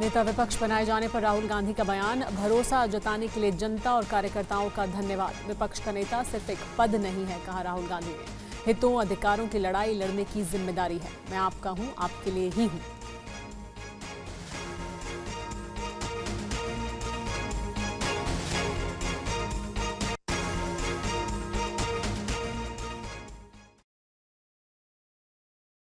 नेता विपक्ष बनाए जाने पर राहुल गांधी का बयान, भरोसा जताने के लिए जनता और कार्यकर्ताओं का धन्यवाद। विपक्ष का नेता सिर्फ़ एक पद नहीं है, कहा राहुल गांधी ने। हितों, अधिकारों की लड़ाई लड़ने की ज़िम्मेदारी है। मैं आपका हूँ, आपके लिए ही हूँ।